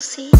See.